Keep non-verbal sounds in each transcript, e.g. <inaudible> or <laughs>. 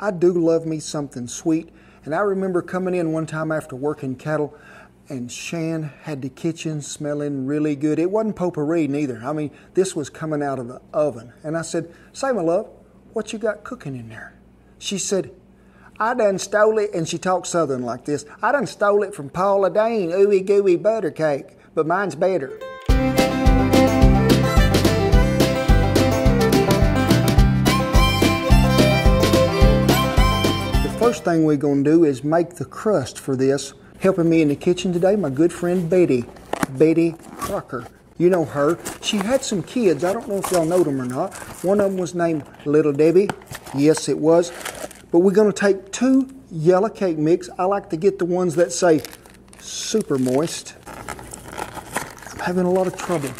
I do love me something sweet. And I remember coming in one time after working cattle, and Shan had the kitchen smelling really good. It wasn't potpourri neither. I mean, this was coming out of the oven. And I said, Say, my love, what you got cooking in there? She said, I done stole it, and she talked southern like this. I done stole it from Paula Deen, ooey gooey butter cake, but mine's better. First thing we're going to do is make the crust for this. Helping me in the kitchen today, my good friend Betty, Betty Crocker. You know her. She had some kids. I don't know if y'all know them or not. One of them was named Little Debbie. Yes, it was. But we're going to take two yellow cake mix. I like to get the ones that say super moist. I'm having a lot of trouble.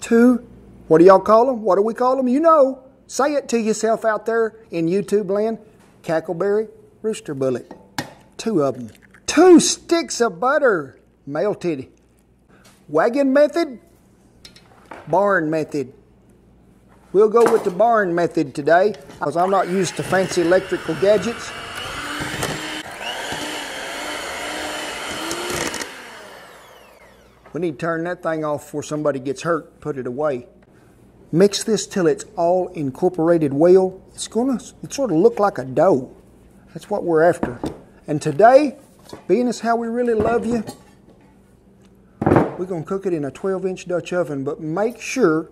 Two, what do y'all call them? What do we call them? You know. Say it to yourself out there in YouTube land. Cackleberry rooster bullet. Two of them. Two sticks of butter melted. Wagon method, barn method. We'll go with the barn method today because I'm not used to fancy electrical gadgets. We need to turn that thing off before somebody gets hurt, put it away. Mix this till it's all incorporated well. It's gonna it sort of look like a dough. That's what we're after. And today, being as how we really love you, we're gonna cook it in a 12 inch Dutch oven, but make sure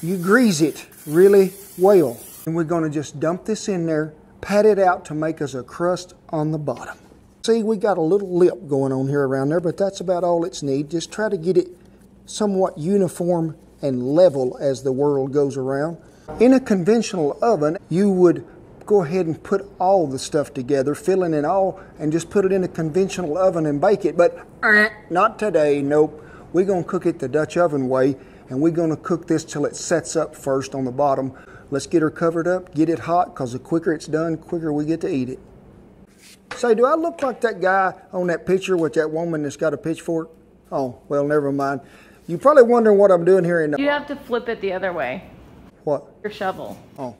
you grease it really well. And we're gonna just dump this in there, pat it out to make us a crust on the bottom. See, we got a little lip going on here around there, but that's about all it's need. Just try to get it somewhat uniform and level as the world goes around. In a conventional oven, you would go ahead and put all the stuff together, fill in it all, and just put it in a conventional oven and bake it. But uh, not today, nope. We're going to cook it the Dutch oven way, and we're going to cook this till it sets up first on the bottom. Let's get her covered up, get it hot, because the quicker it's done, quicker we get to eat it. Say, do I look like that guy on that picture with that woman that's got a pitchfork? Oh, well, never mind. You're probably wondering what I'm doing here in the. You have to flip it the other way. What? Your shovel. Oh.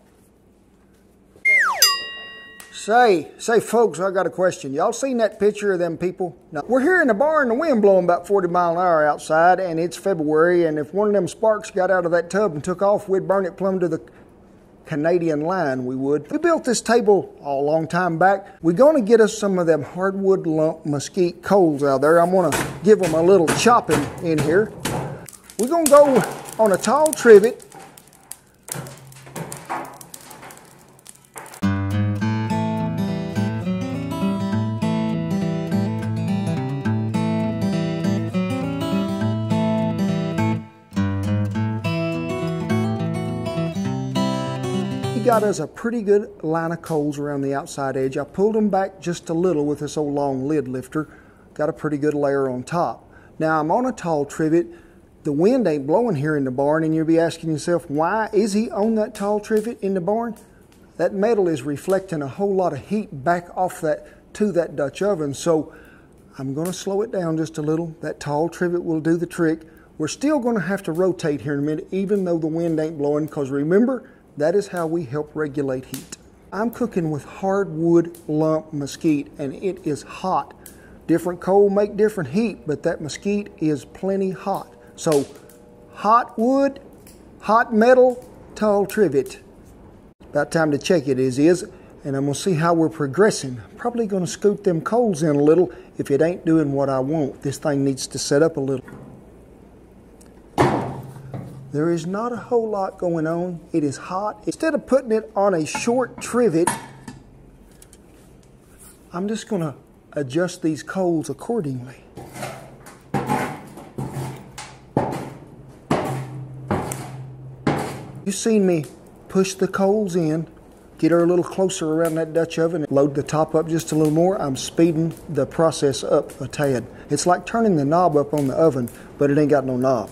Say, say, folks, I got a question. Y'all seen that picture of them people? No. We're here in the barn, the wind blowing about 40 mile an hour outside, and it's February, and if one of them sparks got out of that tub and took off, we'd burn it plumb to the Canadian line, we would. We built this table a long time back. We're going to get us some of them hardwood lump mesquite coals out there. I'm going to give them a little chopping in here. We're going to go on a tall trivet He got us a pretty good line of coals around the outside edge. I pulled them back just a little with this old long lid lifter. Got a pretty good layer on top. Now I'm on a tall trivet. The wind ain't blowing here in the barn, and you'll be asking yourself, why is he on that tall trivet in the barn? That metal is reflecting a whole lot of heat back off that to that Dutch oven. So I'm going to slow it down just a little. That tall trivet will do the trick. We're still going to have to rotate here in a minute, even though the wind ain't blowing, because remember, that is how we help regulate heat. I'm cooking with hardwood lump mesquite and it is hot. Different coal make different heat, but that mesquite is plenty hot. So hot wood, hot metal, tall trivet. About time to check it is is, and I'm gonna see how we're progressing. Probably gonna scoop them coals in a little if it ain't doing what I want. This thing needs to set up a little. There is not a whole lot going on. It is hot. Instead of putting it on a short trivet, I'm just to adjust these coals accordingly. You've seen me push the coals in, get her a little closer around that Dutch oven, load the top up just a little more. I'm speeding the process up a tad. It's like turning the knob up on the oven, but it ain't got no knob.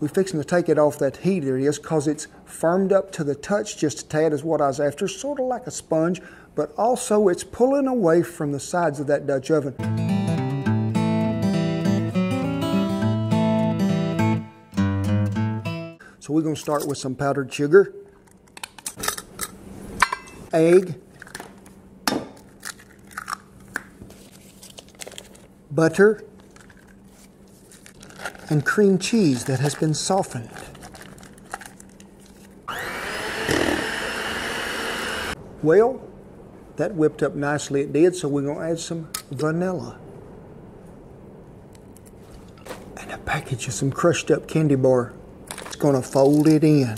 We're fixing to take it off that heater is because it's firmed up to the touch just a tad is what I was after, sort of like a sponge, but also it's pulling away from the sides of that Dutch oven. So we're going to start with some powdered sugar, egg, butter, and cream cheese that has been softened. Well, that whipped up nicely, it did, so we're going to add some vanilla. And a package of some crushed up candy bar. Going to fold it in.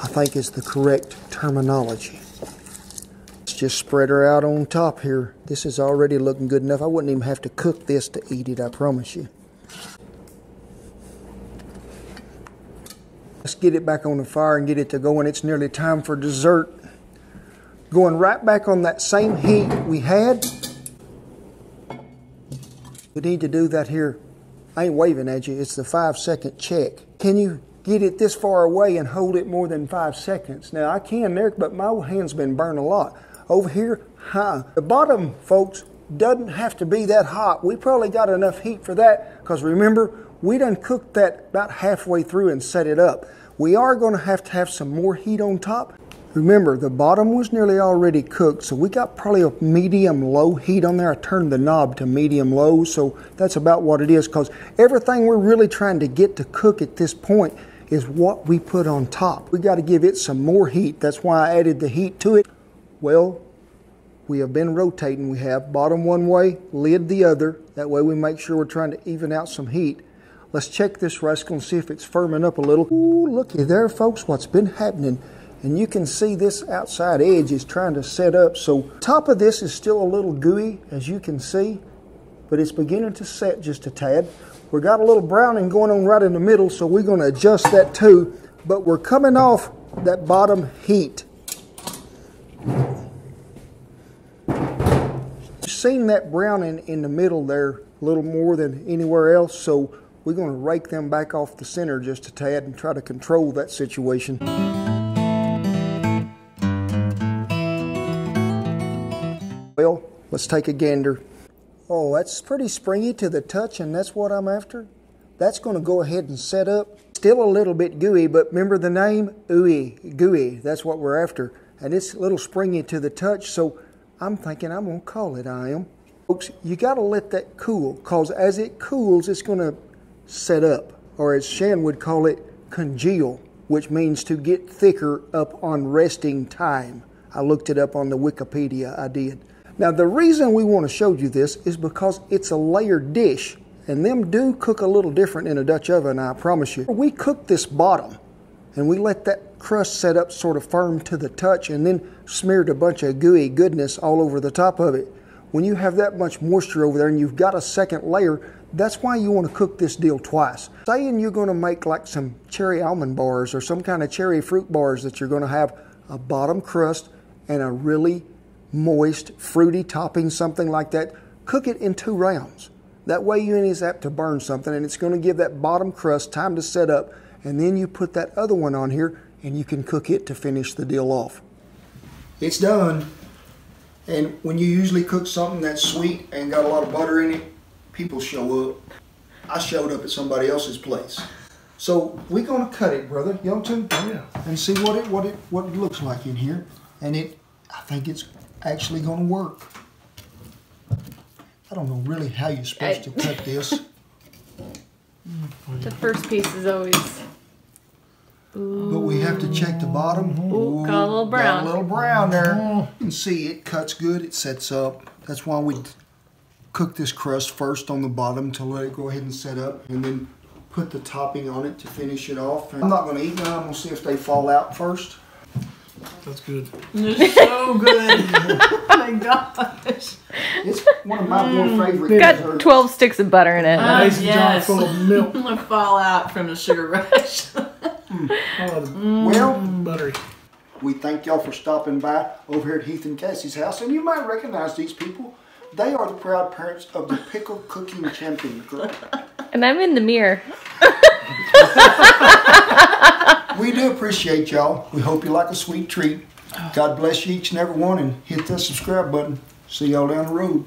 I think is the correct terminology. Let's just spread her out on top here. This is already looking good enough. I wouldn't even have to cook this to eat it, I promise you. Let's get it back on the fire and get it to going. It's nearly time for dessert going right back on that same heat we had. We need to do that here. I ain't waving at you, it's the five second check. Can you get it this far away and hold it more than five seconds? Now I can there, but my hand's been burned a lot. Over here, huh? The bottom, folks, doesn't have to be that hot. We probably got enough heat for that because remember, we done cooked that about halfway through and set it up. We are going to have to have some more heat on top Remember, the bottom was nearly already cooked, so we got probably a medium low heat on there. I turned the knob to medium low, so that's about what it is because everything we're really trying to get to cook at this point is what we put on top. We got to give it some more heat. That's why I added the heat to it. Well, we have been rotating. We have bottom one way, lid the other. That way we make sure we're trying to even out some heat. Let's check this rascal and see if it's firming up a little. Ooh, looky there, folks, what's been happening and you can see this outside edge is trying to set up. So top of this is still a little gooey, as you can see, but it's beginning to set just a tad. We've got a little browning going on right in the middle, so we're going to adjust that too. But we're coming off that bottom heat. Seen that browning in the middle there a little more than anywhere else, so we're going to rake them back off the center just a tad and try to control that situation. Let's take a gander. Oh, that's pretty springy to the touch, and that's what I'm after. That's going to go ahead and set up. Still a little bit gooey, but remember the name? Ooey, gooey. That's what we're after. And it's a little springy to the touch, so I'm thinking I'm going to call it I am. Folks, you got to let that cool, because as it cools, it's going to set up, or as Shan would call it, congeal, which means to get thicker up on resting time. I looked it up on the Wikipedia, I did. Now, the reason we want to show you this is because it's a layered dish, and them do cook a little different in a Dutch oven, I promise you. We cook this bottom, and we let that crust set up sort of firm to the touch, and then smeared a bunch of gooey goodness all over the top of it. When you have that much moisture over there and you've got a second layer, that's why you want to cook this deal twice. Saying you're going to make like some cherry almond bars or some kind of cherry fruit bars that you're going to have a bottom crust and a really moist, fruity topping, something like that, cook it in two rounds. That way you ain't as apt to burn something and it's going to give that bottom crust time to set up and then you put that other one on here and you can cook it to finish the deal off. It's done. And when you usually cook something that's sweet and got a lot of butter in it, people show up. I showed up at somebody else's place. So we're gonna cut it, brother. You want to? Oh, yeah. And see what it what it what it looks like in here. And it I think it's actually going to work. I don't know really how you're supposed to cut this. <laughs> The first piece is always. But we have to check the bottom. Ooh, got a little brown. Got a little brown there. You uh-huh. can see it cuts good, it sets up. That's why we cook this crust first on the bottom to let it go ahead and set up and then put the topping on it to finish it off. I'm not going to eat them, I'm going to see if they fall out first. That's good. It's so good. <laughs> oh my gosh. It's one of my more mm. favorite Got desserts. 12 sticks of butter in it. Mason jar yes. full of milk. <laughs> Look, fall out from the sugar rush. Hmm. Oh, the mm. Well, buttery. We thank y'all for stopping by over here at Heath and Cassie's house, and you might recognize these people. They are the proud parents of the pickle cooking champion group. And I'm in the mirror. <laughs> We do appreciate y'all. We hope you like a sweet treat. Oh. God bless you each and every one, and hit that subscribe button. See y'all down the road.